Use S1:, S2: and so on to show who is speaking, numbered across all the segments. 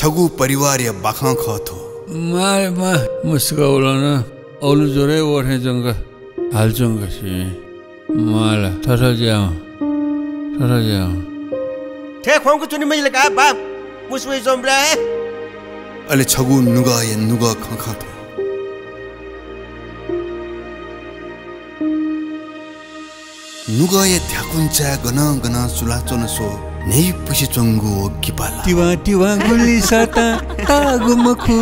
S1: छगु परिवार या बाखा खथो
S2: मारे मा मुस्का उलान औलु जोरे ओठे जंग हालचंग सी माला थरा जाओ थरा जाओ
S3: ठे खोंको चुनि मैले का बा मुसवे जोम्ब्रा
S1: अले छगु नुगा या नुगा खखा थो नुगा या थ्याकुन्चा गन गन सुलाचो नसो नै पुसी चंगु किपाला
S2: टिवा टिवा गुली साता तागु मखु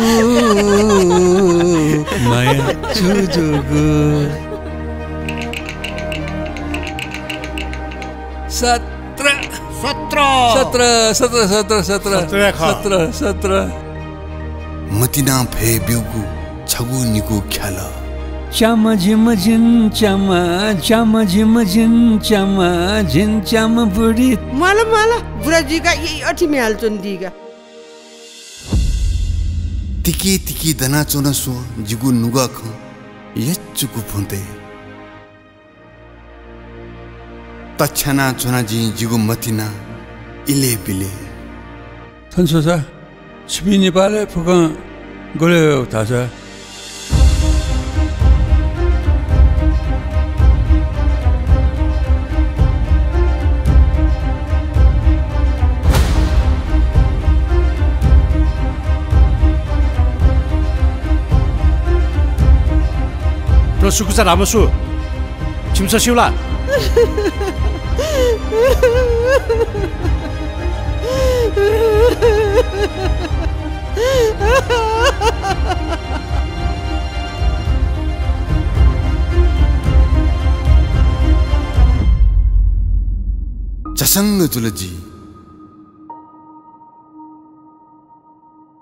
S2: माया जुजुगु सत्र
S3: सत्र
S2: सत्र सत्र सत्र सत्र
S3: सत्र।
S2: सत्र सत्र
S1: मतिना फे बिउगु Chama jim jin
S2: chama chama jim jin chama jin chama buri mala mala bura
S4: jiga ye ati me al chon diga tiki
S1: tiki dana chona so jigu nuga kho ye chuku phonte tachana chona ji jigu matina ile bile
S2: 선소사 시비니 발에 포강 걸어요 다자
S3: प्रसुकुचा रामसु छिम्स सिउला
S1: चसङ्ग जुलजी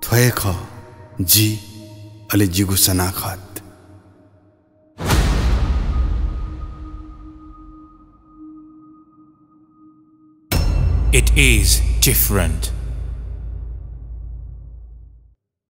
S1: थ्वए ख जी अले जिगु सनाखत
S5: It is different.